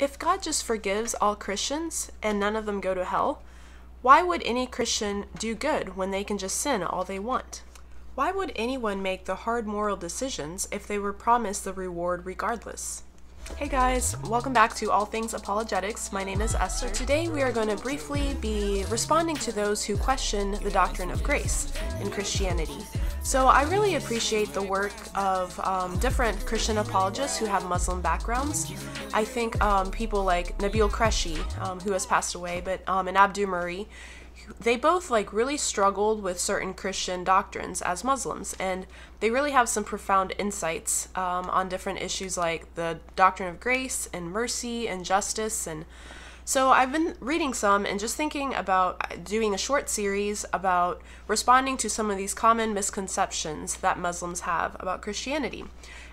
If God just forgives all Christians and none of them go to hell, why would any Christian do good when they can just sin all they want? Why would anyone make the hard moral decisions if they were promised the reward regardless? Hey guys, welcome back to All Things Apologetics. My name is Esther. Today we are going to briefly be responding to those who question the doctrine of grace in Christianity. So I really appreciate the work of um, different Christian apologists who have Muslim backgrounds. I think um, people like Nabeel Qureshi, um, who has passed away, but um, and Abdu Murray, they both like really struggled with certain Christian doctrines as Muslims, and they really have some profound insights um, on different issues like the doctrine of grace and mercy and justice and so I've been reading some and just thinking about doing a short series about responding to some of these common misconceptions that Muslims have about Christianity.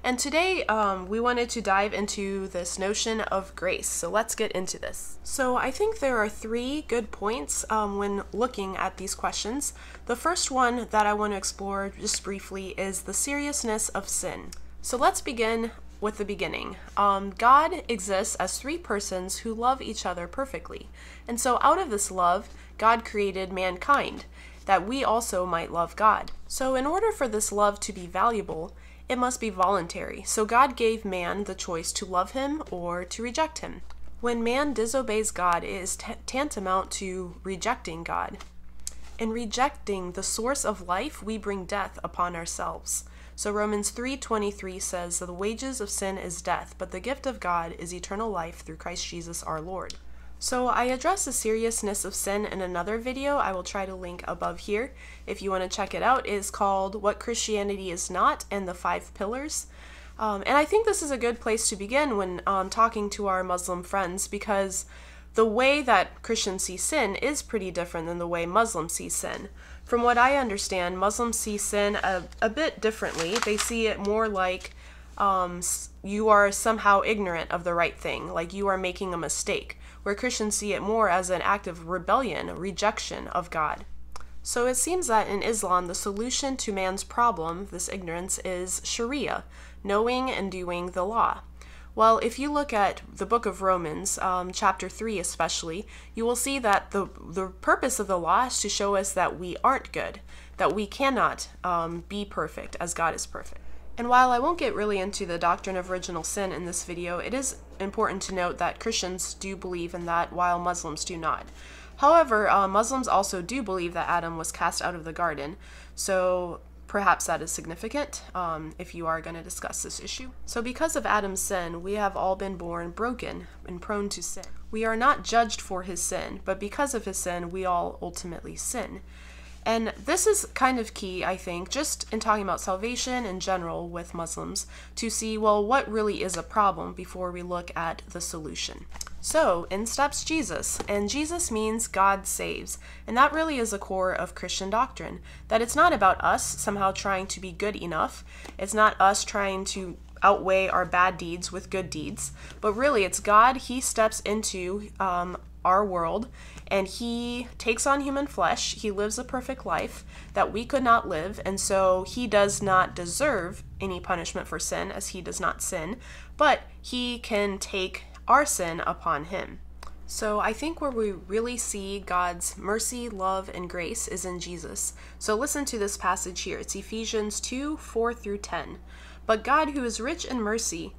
And today um, we wanted to dive into this notion of grace. So let's get into this. So I think there are three good points um, when looking at these questions. The first one that I want to explore just briefly is the seriousness of sin. So let's begin with the beginning. Um, God exists as three persons who love each other perfectly. And so, out of this love, God created mankind, that we also might love God. So, in order for this love to be valuable, it must be voluntary. So, God gave man the choice to love him or to reject him. When man disobeys God, it is tantamount to rejecting God. In rejecting the source of life, we bring death upon ourselves. So Romans 3:23 says that the wages of sin is death, but the gift of God is eternal life through Christ Jesus our Lord. So I address the seriousness of sin in another video. I will try to link above here. If you want to check it out, it is called What Christianity is Not and the Five Pillars. Um, and I think this is a good place to begin when um, talking to our Muslim friends because the way that Christians see sin is pretty different than the way Muslims see sin. From what I understand, Muslims see sin a, a bit differently. They see it more like um, you are somehow ignorant of the right thing, like you are making a mistake, where Christians see it more as an act of rebellion, rejection of God. So it seems that in Islam, the solution to man's problem, this ignorance, is Sharia, knowing and doing the law. Well, if you look at the book of Romans, um, chapter 3 especially, you will see that the, the purpose of the law is to show us that we aren't good, that we cannot um, be perfect as God is perfect. And while I won't get really into the doctrine of original sin in this video, it is important to note that Christians do believe in that while Muslims do not. However, uh, Muslims also do believe that Adam was cast out of the garden, so Perhaps that is significant um, if you are going to discuss this issue. So, because of Adam's sin, we have all been born broken and prone to sin. We are not judged for his sin, but because of his sin, we all ultimately sin. And this is kind of key, I think, just in talking about salvation in general with Muslims, to see, well, what really is a problem before we look at the solution. So, in steps Jesus, and Jesus means God saves. And that really is the core of Christian doctrine that it's not about us somehow trying to be good enough, it's not us trying to outweigh our bad deeds with good deeds, but really it's God, He steps into um, our world and He takes on human flesh. He lives a perfect life that we could not live, and so He does not deserve any punishment for sin as He does not sin, but He can take our sin upon him. So I think where we really see God's mercy, love, and grace is in Jesus. So listen to this passage here. It's Ephesians 2 4 through 10. But God, who is rich in mercy,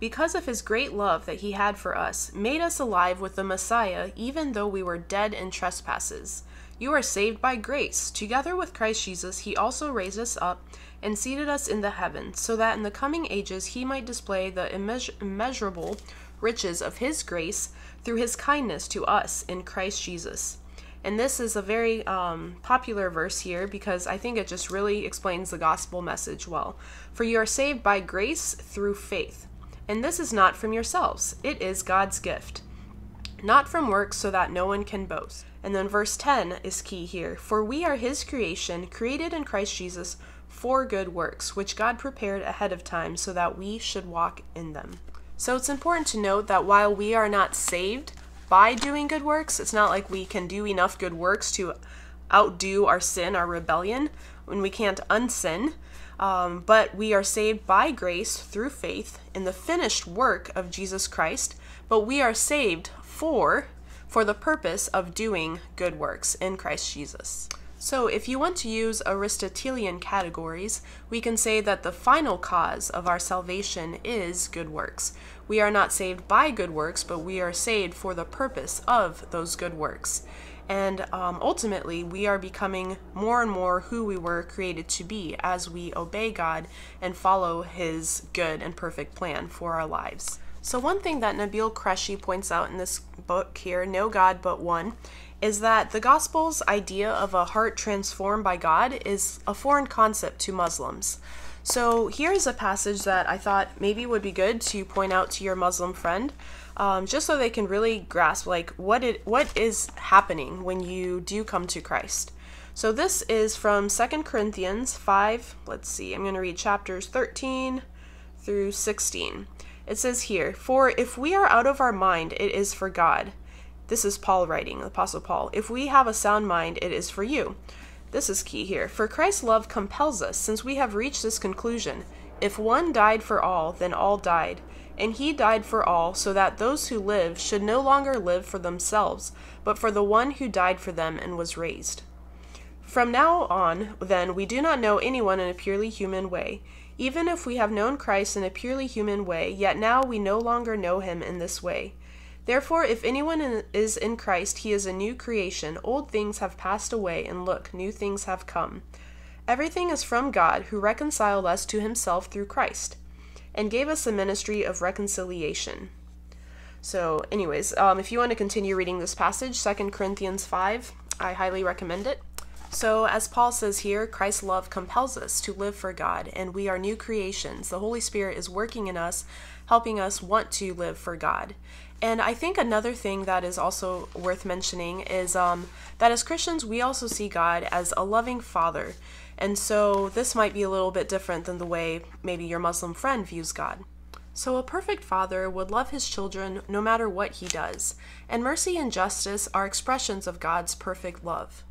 because of his great love that he had for us, made us alive with the Messiah, even though we were dead in trespasses. You are saved by grace. Together with Christ Jesus, he also raised us up and seated us in the heavens, so that in the coming ages he might display the immeasurable riches of his grace through his kindness to us in Christ Jesus. And this is a very um, popular verse here because I think it just really explains the gospel message well. For you are saved by grace through faith. And this is not from yourselves, it is God's gift, not from works, so that no one can boast. And then verse 10 is key here. For we are his creation, created in Christ Jesus for good works, which God prepared ahead of time so that we should walk in them. So it's important to note that while we are not saved by doing good works, it's not like we can do enough good works to outdo our sin, our rebellion, when we can't unsin. Um, but we are saved by grace through faith in the finished work of Jesus Christ, but we are saved for for the purpose of doing good works in Christ Jesus. So, if you want to use Aristotelian categories, we can say that the final cause of our salvation is good works. We are not saved by good works, but we are saved for the purpose of those good works. And um, ultimately, we are becoming more and more who we were created to be as we obey God and follow His good and perfect plan for our lives. So, one thing that Nabeel Qureshi points out in this book here, No God But One, is that the Gospel's idea of a heart transformed by God is a foreign concept to Muslims. So here's a passage that I thought maybe would be good to point out to your Muslim friend, um, just so they can really grasp like what it what is happening when you do come to Christ. So this is from Second Corinthians 5. Let's see, I'm going to read chapters 13 through 16. It says here, For if we are out of our mind, it is for God. This is Paul writing, the Apostle Paul. If we have a sound mind, it is for you. This is key here. For Christ's love compels us, since we have reached this conclusion. If one died for all, then all died. And he died for all, so that those who live should no longer live for themselves, but for the one who died for them and was raised. From now on, then, we do not know anyone in a purely human way. Even if we have known Christ in a purely human way, yet now we no longer know him in this way. Therefore, if anyone is in Christ, he is a new creation. Old things have passed away, and look, new things have come. Everything is from God, who reconciled us to himself through Christ, and gave us a ministry of reconciliation. So, anyways, um, if you want to continue reading this passage, 2 Corinthians 5, I highly recommend it. So, as Paul says here, Christ's love compels us to live for God, and we are new creations. The Holy Spirit is working in us, helping us want to live for God. And I think another thing that is also worth mentioning is um, that as Christians, we also see God as a loving father. And so this might be a little bit different than the way maybe your Muslim friend views God. So, a perfect father would love his children no matter what he does, and mercy and justice are expressions of God's perfect love.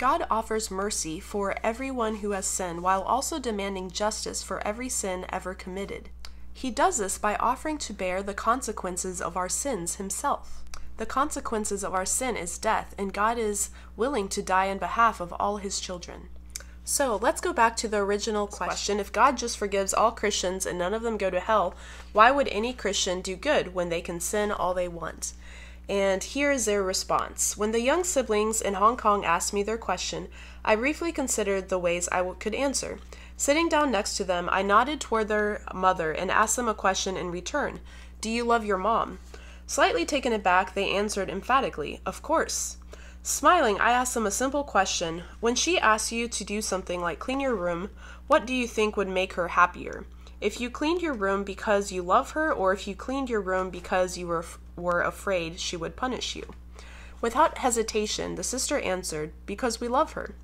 God offers mercy for everyone who has sinned while also demanding justice for every sin ever committed. He does this by offering to bear the consequences of our sins himself. The consequences of our sin is death, and God is willing to die in behalf of all his children. So let's go back to the original question. If God just forgives all Christians and none of them go to hell, why would any Christian do good when they can sin all they want? And here is their response. When the young siblings in Hong Kong asked me their question, I briefly considered the ways I could answer. Sitting down next to them, I nodded toward their mother and asked them a question in return Do you love your mom? Slightly taken aback, they answered emphatically, Of course. Smiling, I asked them a simple question When she asks you to do something like clean your room, what do you think would make her happier? If you cleaned your room because you love her, or if you cleaned your room because you were, were afraid she would punish you? Without hesitation, the sister answered, Because we love her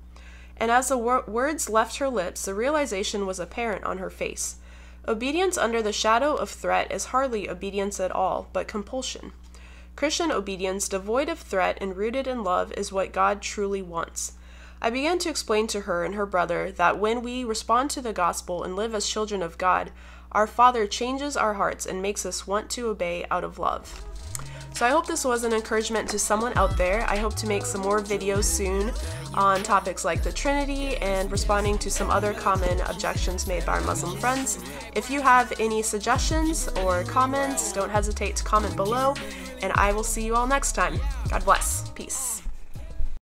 and as the wor- words left her lips, the realization was apparent on her face. Obedience under the shadow of threat is hardly obedience at all, but compulsion. Christian obedience, devoid of threat and rooted in love, is what God truly wants. I began to explain to her and her brother that when we respond to the gospel and live as children of God, our Father changes our hearts and makes us want to obey out of love. So I hope this was an encouragement to someone out there. I hope to make some more videos soon on topics like the Trinity and responding to some other common objections made by our Muslim friends. If you have any suggestions or comments, don't hesitate to comment below, and I will see you all next time. God bless. Peace.